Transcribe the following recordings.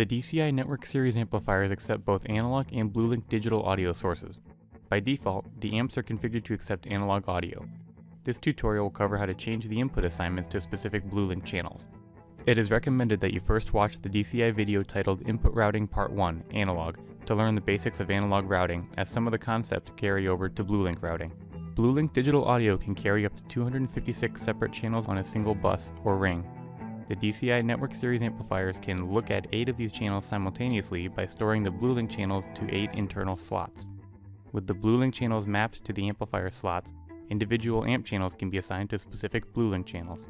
The DCI Network Series amplifiers accept both analog and Bluelink digital audio sources. By default, the amps are configured to accept analog audio. This tutorial will cover how to change the input assignments to specific Bluelink channels. It is recommended that you first watch the DCI video titled Input Routing Part 1, Analog, to learn the basics of analog routing, as some of the concepts carry over to Bluelink routing. Bluelink digital audio can carry up to 256 separate channels on a single bus or ring. The DCI Network Series amplifiers can look at 8 of these channels simultaneously by storing the Bluelink channels to 8 internal slots. With the Bluelink channels mapped to the amplifier slots, individual amp channels can be assigned to specific Bluelink channels.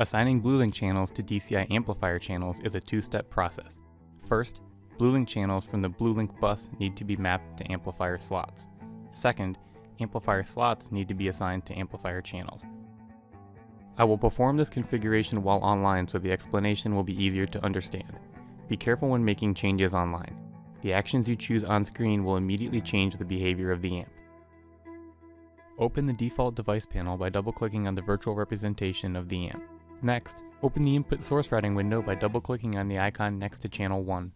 Assigning Bluelink channels to DCI amplifier channels is a two-step process. First, Bluelink channels from the Bluelink bus need to be mapped to amplifier slots. Second, amplifier slots need to be assigned to amplifier channels. I will perform this configuration while online so the explanation will be easier to understand. Be careful when making changes online. The actions you choose on screen will immediately change the behavior of the amp. Open the default device panel by double-clicking on the virtual representation of the amp. Next, open the input source routing window by double-clicking on the icon next to channel 1.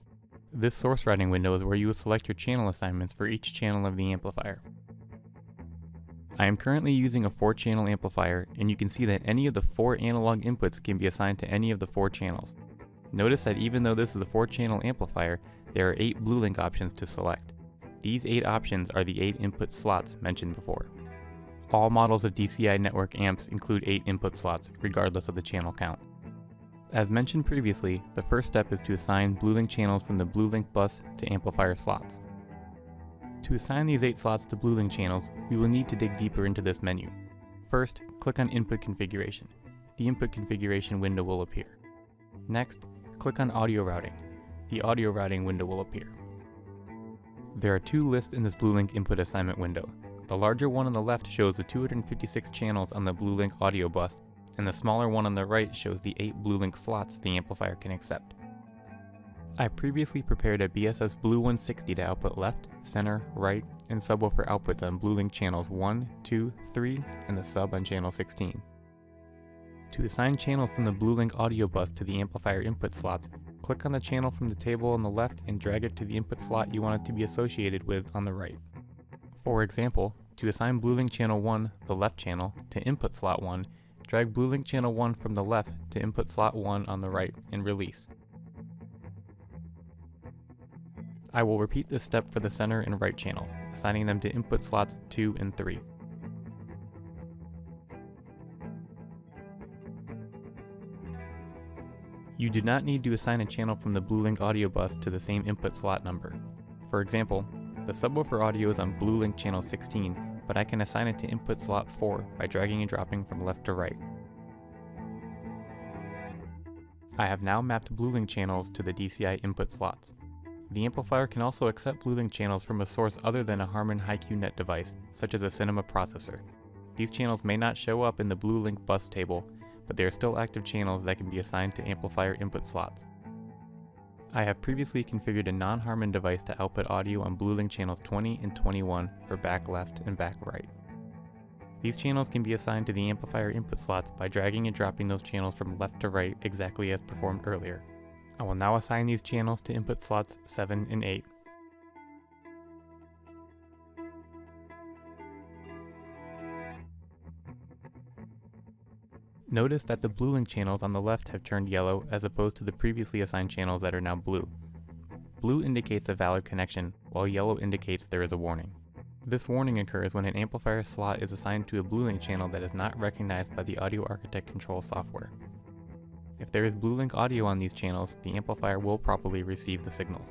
This source routing window is where you will select your channel assignments for each channel of the amplifier. I am currently using a 4 channel amplifier and you can see that any of the 4 analog inputs can be assigned to any of the 4 channels. Notice that even though this is a 4 channel amplifier, there are 8 Bluelink options to select. These 8 options are the 8 input slots mentioned before. All models of DCI network amps include 8 input slots, regardless of the channel count. As mentioned previously, the first step is to assign Bluelink channels from the Bluelink bus to amplifier slots. To assign these 8 slots to Bluelink channels, we will need to dig deeper into this menu. First, click on Input Configuration. The Input Configuration window will appear. Next, click on Audio Routing. The Audio Routing window will appear. There are two lists in this Bluelink input assignment window, the larger one on the left shows the 256 channels on the Bluelink audio bus, and the smaller one on the right shows the 8 Bluelink slots the amplifier can accept. I previously prepared a BSS BLU-160 to output left, center, right, and subwoofer outputs on Bluelink channels 1, 2, 3, and the sub on channel 16. To assign channels from the Bluelink audio bus to the amplifier input slots, click on the channel from the table on the left and drag it to the input slot you want it to be associated with on the right. For example, to assign Bluelink channel 1, the left channel, to input slot 1, drag Bluelink channel 1 from the left to input slot 1 on the right and release. I will repeat this step for the center and right channels, assigning them to input slots 2 and 3. You do not need to assign a channel from the Bluelink audio bus to the same input slot number. For example, the subwoofer audio is on Bluelink channel 16, but I can assign it to input slot 4 by dragging and dropping from left to right. I have now mapped Bluelink channels to the DCI input slots. The amplifier can also accept Bluelink channels from a source other than a Harman HiQnet device, such as a Cinema processor. These channels may not show up in the Bluelink bus table, but they are still active channels that can be assigned to amplifier input slots. I have previously configured a non-Harman device to output audio on Bluelink channels 20 and 21 for back left and back right. These channels can be assigned to the amplifier input slots by dragging and dropping those channels from left to right exactly as performed earlier. I will now assign these channels to input slots 7 and 8. Notice that the Bluelink channels on the left have turned yellow as opposed to the previously assigned channels that are now blue. Blue indicates a valid connection, while yellow indicates there is a warning. This warning occurs when an amplifier slot is assigned to a Bluelink channel that is not recognized by the Audio Architect control software. If there is Bluelink audio on these channels, the amplifier will properly receive the signals.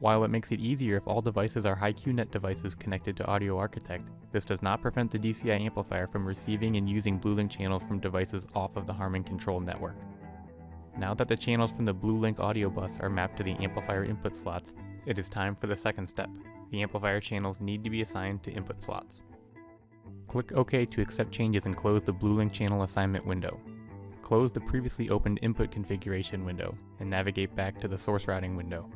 While it makes it easier if all devices are HiQnet devices connected to Audio Architect, this does not prevent the DCI amplifier from receiving and using Bluelink channels from devices off of the Harman control network. Now that the channels from the Bluelink audio bus are mapped to the amplifier input slots, it is time for the second step. The amplifier channels need to be assigned to input slots. Click OK to accept changes and close the Bluelink channel assignment window. Close the previously opened input configuration window and navigate back to the source routing window.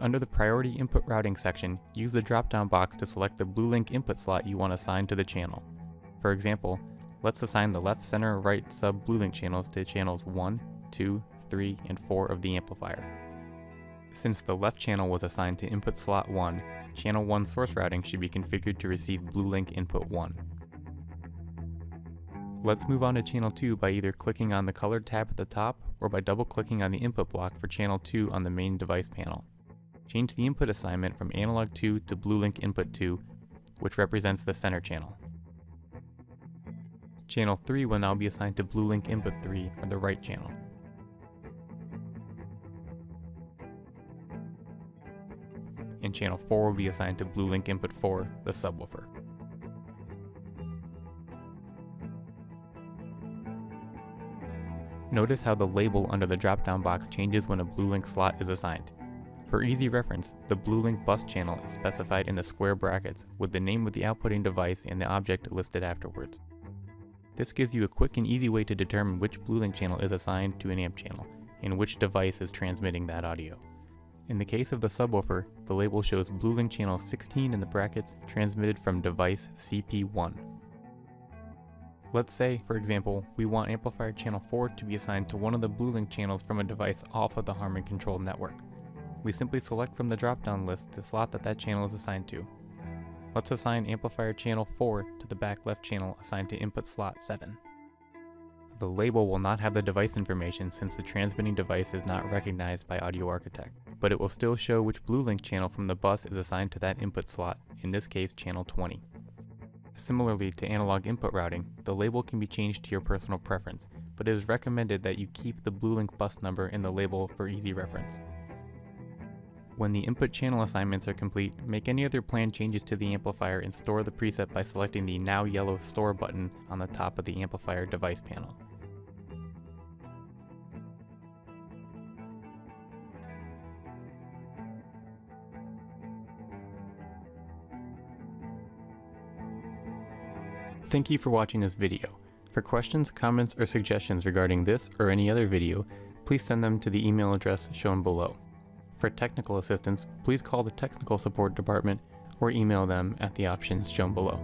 Under the Priority Input Routing section, use the drop-down box to select the Bluelink input slot you want assigned to the channel. For example, let's assign the left, center, right sub Bluelink channels to channels 1, 2, 3 and 4 of the amplifier. Since the left channel was assigned to input slot 1, channel 1 source routing should be configured to receive BlueLink input 1. Let's move on to channel 2 by either clicking on the colored tab at the top or by double clicking on the input block for channel 2 on the main device panel. Change the input assignment from analog 2 to BlueLink input 2, which represents the center channel. Channel 3 will now be assigned to BlueLink input 3, or the right channel. And channel 4 will be assigned to BlueLink input 4, the subwoofer. Notice how the label under the drop-down box changes when a BlueLink slot is assigned. For easy reference, the BlueLink bus channel is specified in the square brackets with the name of the outputting device and the object listed afterwards. This gives you a quick and easy way to determine which BlueLink channel is assigned to an amp channel, and which device is transmitting that audio. In the case of the subwoofer, the label shows BlueLink channel 16 in the brackets transmitted from device CP1. Let's say, for example, we want amplifier channel 4 to be assigned to one of the BlueLink channels from a device off of the Harman Control network. We simply select from the drop-down list the slot that that channel is assigned to. Let's assign amplifier channel 4 to the back left channel assigned to input slot 7. The label will not have the device information since the transmitting device is not recognized by Audio Architect, but it will still show which BlueLink channel from the bus is assigned to that input slot, in this case channel 20. Similarly to analog input routing, the label can be changed to your personal preference, but it is recommended that you keep the BlueLink bus number in the label for easy reference. When the input channel assignments are complete, make any other planned changes to the amplifier and store the preset by selecting the now yellow Store button on the top of the amplifier device panel. Thank you for watching this video. For questions, comments, or suggestions regarding this or any other video, please send them to the email address shown below. For technical assistance, please call the technical support department or email them at the options shown below.